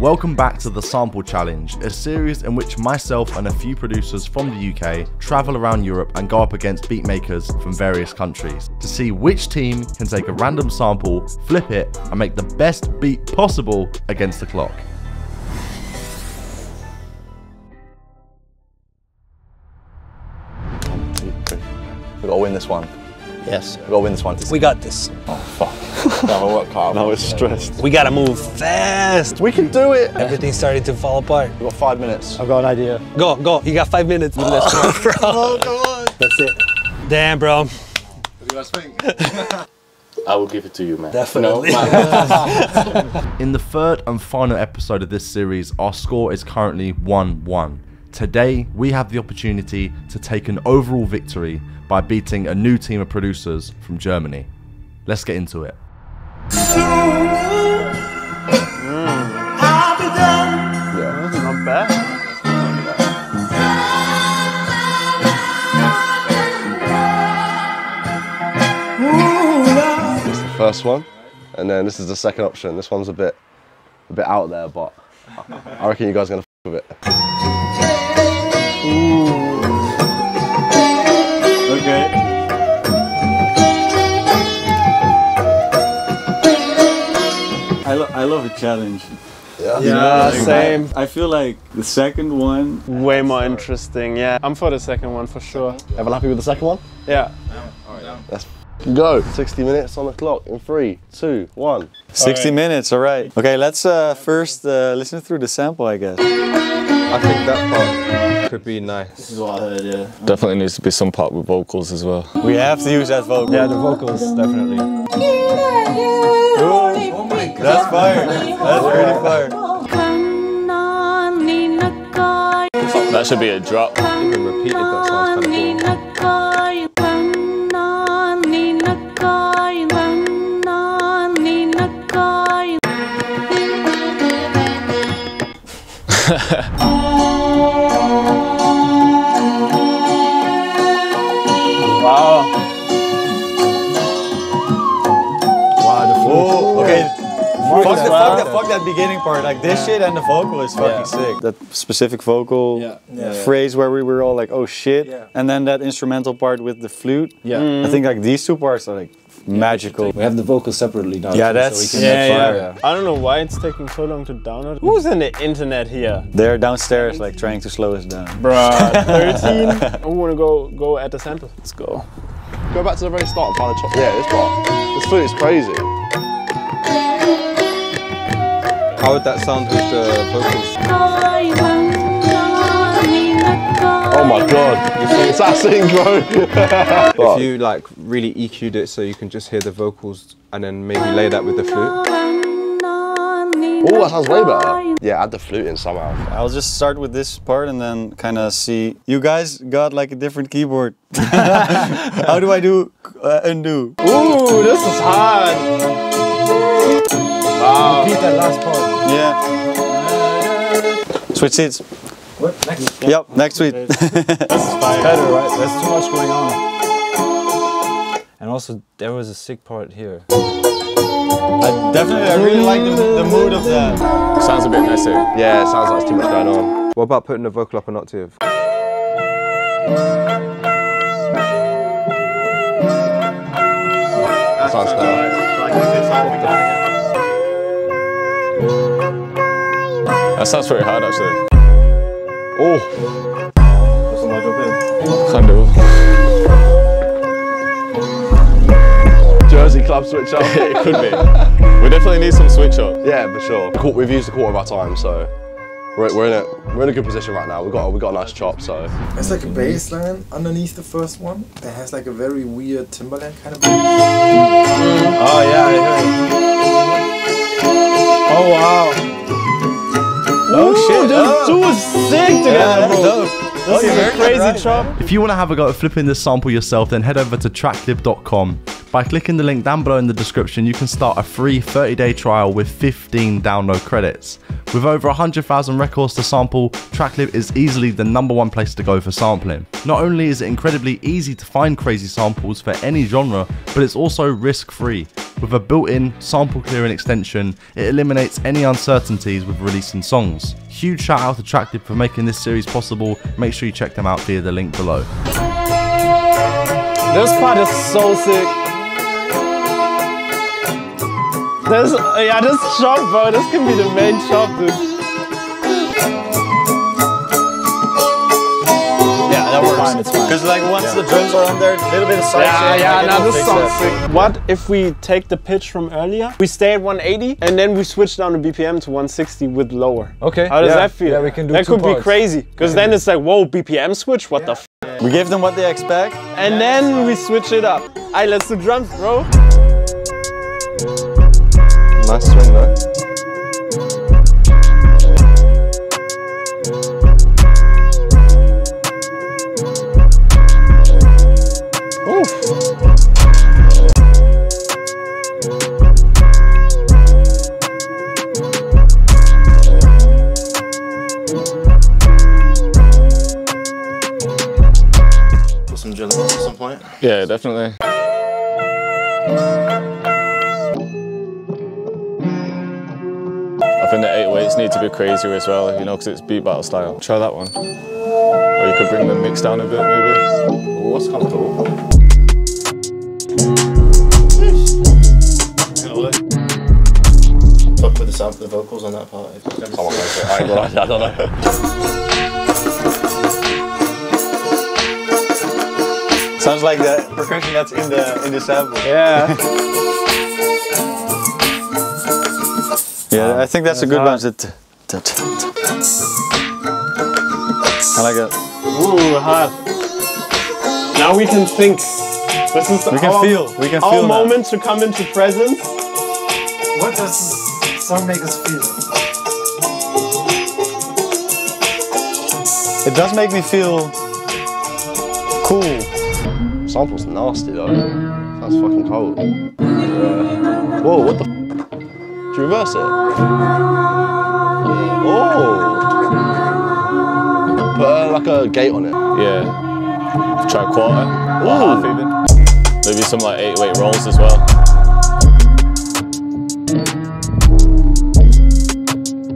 Welcome back to the Sample Challenge, a series in which myself and a few producers from the UK travel around Europe and go up against beatmakers from various countries to see which team can take a random sample, flip it, and make the best beat possible against the clock. We gotta win this one. Yes. We gotta win this one. We got this. Oh fuck. now we're cut. Now we're stressed. We gotta move fast. We can do it. Everything's starting to fall apart. We've got five minutes. I've got an idea. Go, go. You got five minutes. Let's bro. Oh, come on. That's it. Damn, bro. What do you guys think? I will give it to you, man. Definitely. In the third and final episode of this series, our score is currently 1 1. Today, we have the opportunity to take an overall victory by beating a new team of producers from Germany. Let's get into it. First one, and then this is the second option. This one's a bit, a bit out there, but I reckon you guys are gonna f with it. Okay. Love a challenge. Yeah. Yeah, same. I feel like the second one. Way more interesting. Yeah, I'm for the second one for sure. Everyone happy with the second one? Yeah. Let's go. 60 minutes on the clock in three, two, one. 60 minutes, all right. Okay, let's uh, first uh, listen through the sample, I guess. I think that part could be nice. This is what I heard, yeah. Definitely needs to be some part with vocals as well. We have to use that vocal. Yeah, the vocals, definitely. Oh That's fire. That's really fire. That should be a drop. Even repeated, that beginning part. Like this shit and the vocal is fucking sick. That specific vocal Yeah. phrase where we were all like, oh shit. Yeah. And then that instrumental part with the flute. Yeah. I mm-hmm. think like these two parts are like magical. We have the vocals separately now. Yeah, too, that's- so we can Yeah, make yeah. I don't know why it's taking so long to download. Who's in the internet here? They're downstairs like trying to slow us down. Bruh, 13. I want to go go at the sample. Let's go. Go back to the very start and find a chop. Yeah, this part. This flute is crazy. How would that sound with the vocals? Oh my god. It's that sync, bro. If you like really EQ'd it so you can just hear the vocals and then maybe lay that with the flute. Oh, that sounds way better. Yeah, add the flute in somehow. I'll just start with this part and then kind of see. You guys got like a different keyboard. How do I do uh, undo? Ooh, this is hard. Wow. Repeat that last part. Yeah. Switch seats. What? Next. Yep, next week. This is better, right? There's too much going on. And also, there was a sick part here. I definitely, I really like the, the mood of that. Sounds a bit messy. Yeah, it sounds like there's too much going on. What about putting the vocal up an octave? That sounds better. That sounds pretty hard actually. Oh, Can do. Jersey club switch up. it could be. We definitely need some switch up. yeah, for sure. We've used a quarter of our time, so we're, we're in a we're in a good position right now. We got we got a nice chop, so There's like a bass line underneath the first one that has like a very weird Timbaland kind of. Oh yeah, I heard. Oh wow. Oh shit. Those two is sick together, bro. dope. This is a crazy chop. If you want to have a go at flipping this sample yourself, then head over to tracklib.com. By clicking the link down below in the description, you can start a free 30 day trial with 15 download credits. With over 100,000 records to sample, Tracklib is easily the number one place to go for sampling. Not only is it incredibly easy to find crazy samples for any genre, but it's also risk free. With a built-in sample clearing extension, it eliminates any uncertainties with releasing songs. Huge shout out to Tracklib for making this series possible. Make sure you check them out via the link below. This part is so sick. This, yeah, this shot, bro, this can be the main shot, dude. Yeah, that works. fine, it's fine. Because like once the drums are on there, a little bit of side Yeah, shake, yeah, like, now it'll this sounds that. sick. What if we take the pitch from earlier, we stay at 180, and then we switch down the BPM to 160 with lower? Okay. How does yeah. that feel? Yeah, we can do That two could be crazy, because then it's like, whoa, BPM switch, what the f? We give them what they expect. And then we switch it up. Alright, let's do drums, bro. Nice swing though. Put some gin at some point. Yeah, definitely. To be crazier as well, you know, because it's beat battle style. Try that one. Or you could bring the mix down a bit, maybe. Oh, that's kind of cool. Fuck with the sound, for the vocals on that part. Someone makes it. I ain't gonna I don't know. Sounds like the percussion that's in the in the sample. Yeah. Yeah, I think that's a good one. I like it. Ooh, hard. Now we can think. This is We can our, feel. We can our feel now. moment to come into presence. What does this song make us feel? It does make me feel cool. Sample's nasty though. Sounds fucking cold. Yeah. Whoa, what the f? Did you reverse it? Oh! Put uh, like a gate on it. Yeah. Try quarter. Or half even. Maybe some like 808 rolls as well.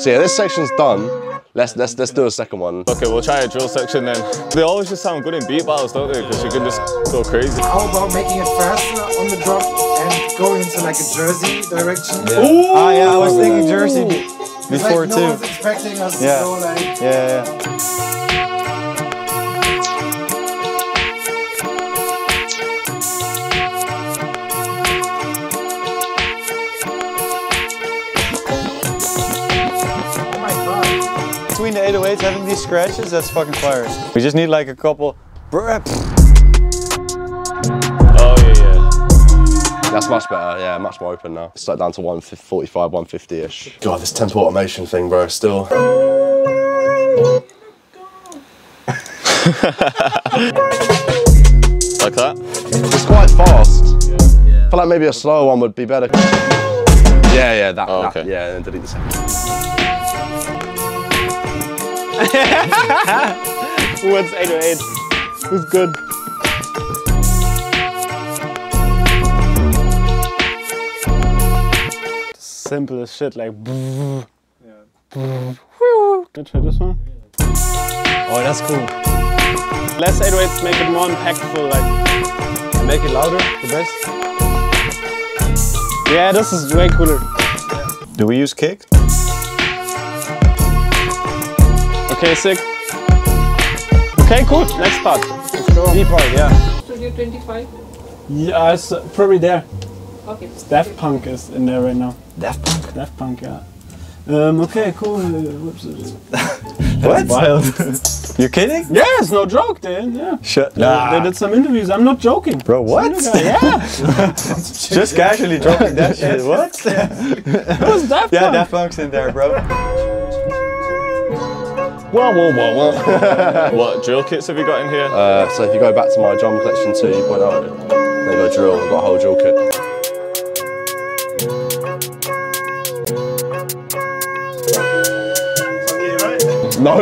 So yeah, this section's done. Let's let's let's do a second one. Okay, we'll try a drill section then. They always just sound good in beat battles, don't they? Because you can just go crazy. How about making it faster on the drop and going into like a Jersey direction? Ah, yeah, I was thinking Jersey be- It's before like no too. expecting us Yeah. to go like Yeah, yeah. Between the 808s having these scratches, that's fucking fire. We just need like a couple. That's much better. Yeah, much more open now. It's like down to 145, 150 ish. God, this tempo automation thing, bro. Still. Like that. It's quite fast. I feel like maybe a slower one would be better. Yeah, yeah, that. Oh, that okay. yeah, and then delete the second. What's 808? Who's good? Simple as shit, like. Yeah. Can I try this one? Oh, that's cool. Less 808s make it more impactful, like. Make it louder, the best. Yeah, this is way cooler. Do we use kick? Okay, sick. Okay, cool. Next part. Let's go. B part, yeah. Studio 25. Yeah, it's uh, probably there. Okay. Daft Punk is in there right now. Daft Punk. Daft Punk, yeah. Um, okay, cool. Uh, whoops. What? Wild. You kidding? Yeah, it's no joke, dude. Yeah. Shut They- They did some interviews. I'm not joking. Bro, what? Yeah, Just casually dropping that shit. What? it was Daft yeah, Punk. Daft Punk's in there, bro. Whoa, whoa, whoa, whoa. What drill kits have you got in here? uh, so if you go back to my drum collection 2.0, they go drill. I've got a whole drill kit. No.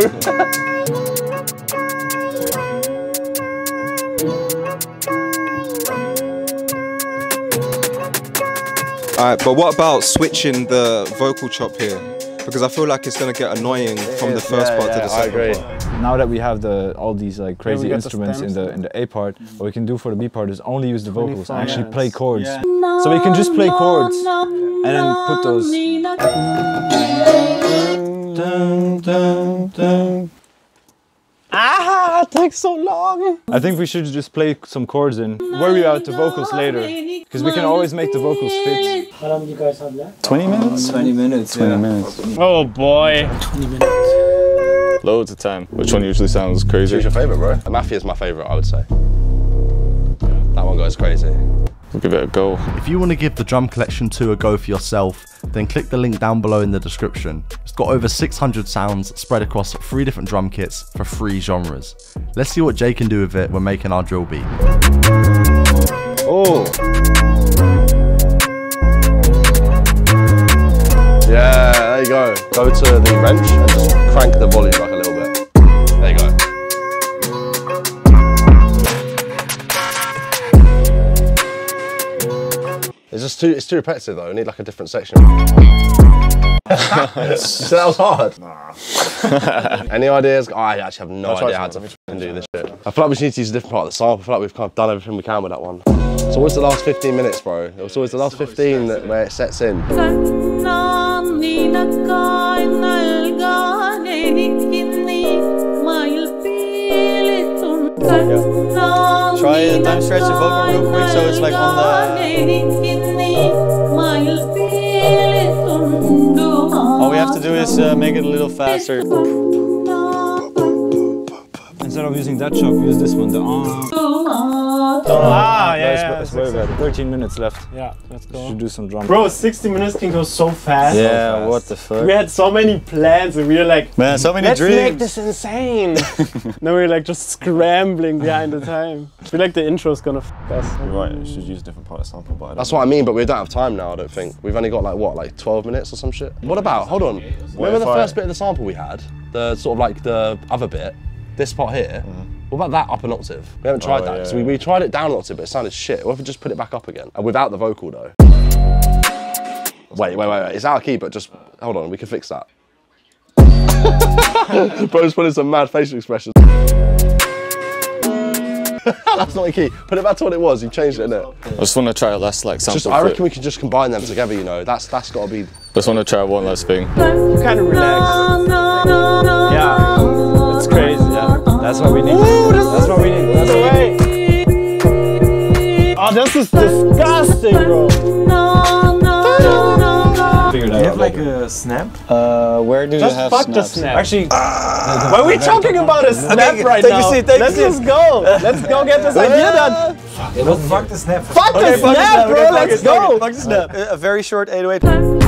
Alright, but what about switching the vocal chop here? Because I feel like it's gonna get annoying from the first part to the second part. Now that we have the all these like crazy we got the instruments in the in the A part, what we can do for the B part is only use the vocals and actually play chords. Yeah. So we can just play chords and then put those. Ah, it takes so long. I think we should just play some chords and worry about the vocals later, because we can always make the vocals fit. How long do you guys have left? 20 minutes? 20 minutes. 20 minutes. Oh boy. 20 minutes. Loads of time. Which one usually sounds crazy? Who's your favourite, bro? The Mafia is my favourite, I would say. That one goes crazy. We'll give it a go. If you want to give the Drum Collection 2 a go for yourself, then click the link down below in the description. It's got over 600 sounds spread across three different drum kits for three genres. Let's see what Jay can do with it when making our drill beat. Oh. Yeah, there you go. Go to the wrench and just crank the volume like It's just too, it's too repetitive though. We need like a different section. so that was hard. Any ideas? I actually have no idea how to do this shit. I feel like we just need to use a different part of the sample. I feel like we've kind of done everything we can with that one. It's always the last 15 minutes, bro. It's always the last 15 that, where it sets in. Yeah. Try the time stretch the vocal real quick so it's like on the... have to do is uh, make it a little faster. Instead of using that chop, use this one. The Ah, Oh, ah, yeah, It's- yeah, it's way better. 13 minutes left. Yeah, let's go. Should do some drum. Bro, 60 minutes can go so fast. Yeah, what the fuck? We had so many plans and we were like, Man, so many let's dreams. make this insane. now we're like just scrambling behind the time. I feel like the intro's gonna f us. You're right, you should use a different part of sample, but I don't That's what I mean, but we don't have time now, I don't think. We've only got like, what, like 12 minutes or some shit? What about, hold on. Remember the if I- first bit of the sample we had? The sort of like the other bit? This part here? Mm-hmm. What about that up an octave? We haven't tried. Oh, that, because yeah, we, yeah. we tried it down an octave, but it sounded shit. What if we just put it back up again? And without the vocal though. Wait, wait, wait, wait. It's out of key, but just, hold on, we can fix that. Bro's putting some mad facial expressions. That's not the key. Put it back to what it was. You changed it, innit? I just want to try a last like sample. Just, I reckon we could just combine them together. You know, that's that's got to be. Just want to try one last thing. You kind of relax. Yeah, it's crazy. Yeah, That's what we need. That's what we need. That's what we need. Oh, this is disgusting, bro. Figured You have like a snap? Uh, where do Just you have fuck snaps? the snap. Actually, Why are we talking about a snap right take now? seat, take a Let's seat. just go. Let's go get this idea done. Fuck the snap. Fuck the Okay, the snap, bro. okay, Let's go. Fuck the snap. A a very short 808.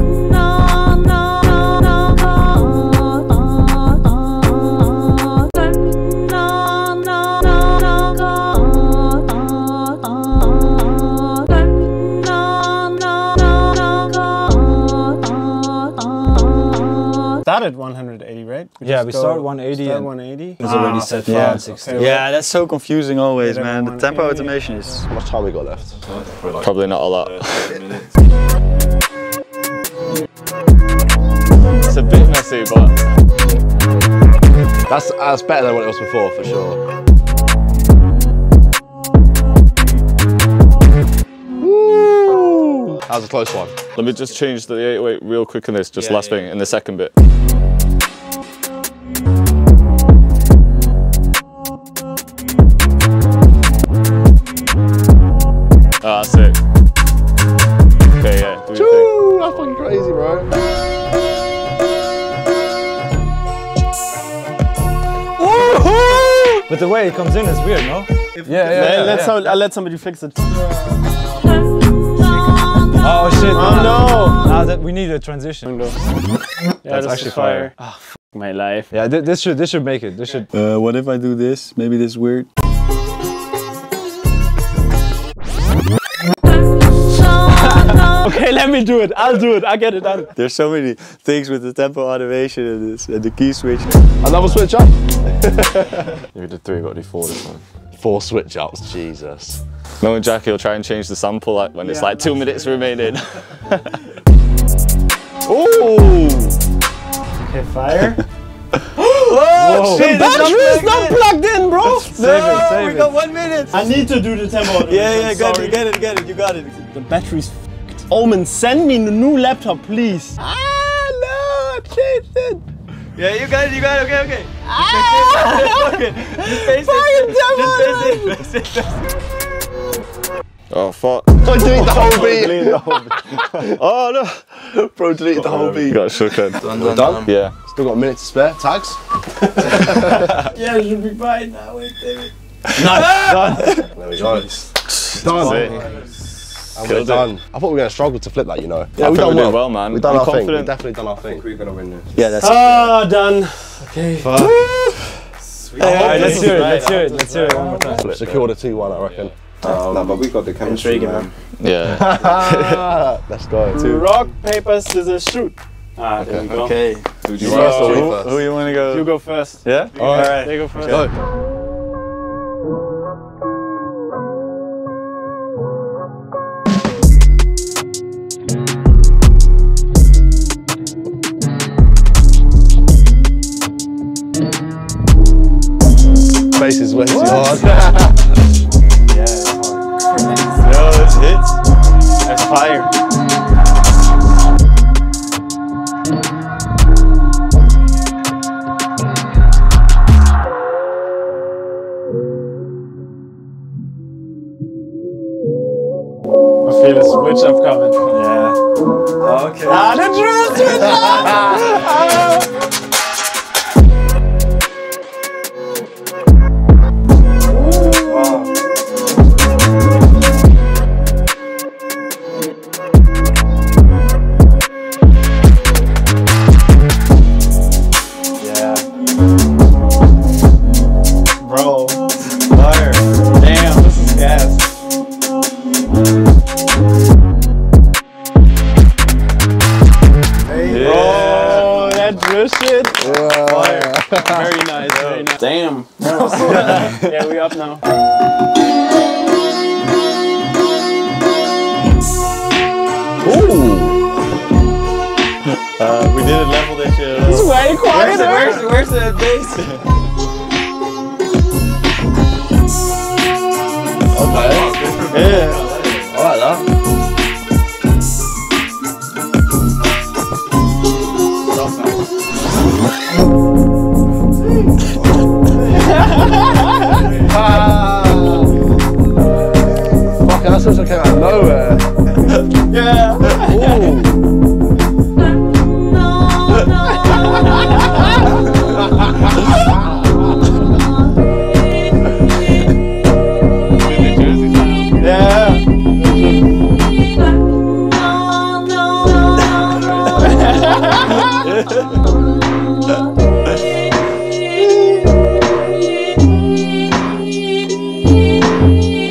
Yeah, we go- start 180 Start and- 180. it's already set for Yeah. 160. Okay, Yeah, that's so confusing always, Yeah, man. The tempo yeah, yeah. automation is. How much time we got left? Probably not a lot. it's a bit messy, but That's that's better than what it was before for sure. Woo! That was a close one. let me just change the 808 real quick in this, just last thing, in the second bit. Ah, that's it. Okay, yeah, do your thing. Woo! That's fucking crazy, bro. But the way it comes in is weird, no? Yeah, yeah, Hey, yeah. let's yeah. I'll let somebody fix it. Oh shit! Oh no! Now that we need a transition. Yeah, That's this actually fire. Ah, fuck my life. Yeah, thi- this should this should make it. This should. Uh, what if I do this? Maybe this is weird. Okay, let me do it. I'll do it. I'll get it done. There's so many things with the tempo automation and this and the key switch. Another switch up. You did three, got to do four this time. Four switch ups, Jesus. No, Knowing Jackie will try and change the sample like when it's like two minutes remaining. Ooh! Okay, fire. Whoa, the battery is not plugged in, bro! Save it, save we got one minute. I need to do the tempo. Yeah, yeah, I'm got sorry. it, get it, get it, you got it. The battery's f***ed. Omen, send me the new laptop, please. Ah, no, I changed it. Yeah, you got it, you got it, okay, okay. Ah! okay. Just face it. Just face it. Face it. oh fuck. Bro, delete the whole beat. Oh no! Bro, delete the whole beat. Got shooked. Done, done, done? done. Yeah. Still got a minute to spare. Tags? Yeah, it should be fine now. Wait, David. Nice, done. There we go. Done. And we're Killed it. done. I thought we were going to struggle to flip that, you know. Yeah, I we've done we well. well, man. We've done I'm our thing. We've confident. definitely done our thing. We're gonna win this. Yeah, that's Ah, done. Okay. Alright, let's do it, let's do it, let's do it one more time. Secure the 2 1, I reckon. no, but we got the chemistry, man. Yeah. Let's go. Rock, paper, scissors, shoot. Ah, there we go. Okay. Who do You you first or we Who, first? who you want to go? You go first. Yeah? Alright. They go first. Go. Is way too hard.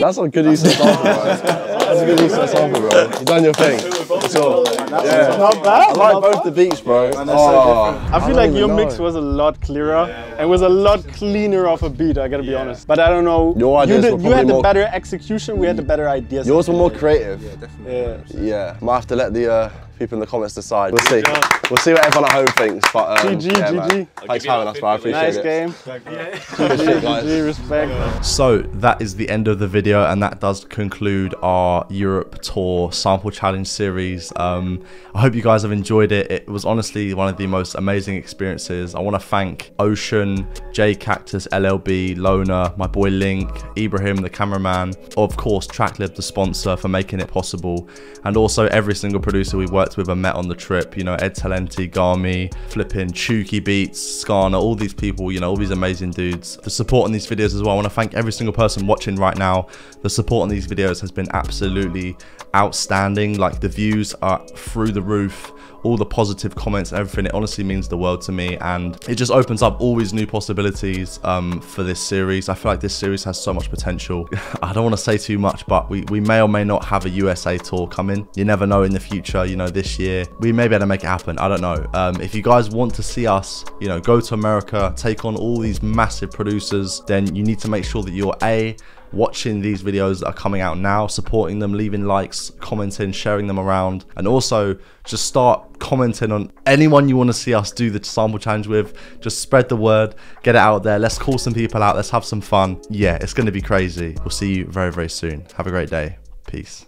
That's a good use of sample, bro. That's a good use of sample, bro. You done your thing. It's all. Yeah. Not bad. I like both the beats, bro. Oh, I feel don't like your know. mix was a lot clearer and was a lot cleaner of a beat. I gotta be honest. But I don't know. Your you, did, were you had the more- better execution. We had the better ideas. Yours were more creative. Yeah. Definitely. Yeah, might have to let the uh, people in the comments decide. We'll see. We'll see what everyone at home thinks. But um, GG, yeah, man. GG. Thanks for having us, bro. I appreciate Nice it. game. Good. GG, respect. So that is the end of the video, and that does conclude our Europe Tour Sample Challenge series. Um, I hope you guys have enjoyed it. It was honestly one of the most amazing experiences. I want to thank Ocean, Jay Cactus, LLB, Lona, my boy Link, Ibrahim, the cameraman, of course Tracklib, the sponsor, for making it possible, and also every single producer we worked with and met on the trip. You know, Ed Talenti, Gami, flipping Chuki Beats, Skarna, all these people. You know, all these amazing dudes. The support on these videos as well. I want to thank every single person watching right now. The support on these videos has been absolutely outstanding. Like the views are through the roof all the positive comments everything it honestly means the world to me. And it just opens up all these new possibilities um, for this series. I feel like this series has so much potential. I don't want to say too much but we, we may or may not have a usa tour coming. You never know in the future you know this year. We may be able to make it happen i don't know. Um, if you guys want to see us you know go to america take on all these massive producers then you need to make sure that you're a watching these videos that are coming out now, supporting them, leaving likes, commenting, sharing them around, and also just start commenting on anyone you want to see us do the sample challenge with. Just spread the word, get it out there. Let's call some people out. Let's have some fun. Yeah, it's going to be crazy. We'll see you very, very soon. Have a great day. Peace.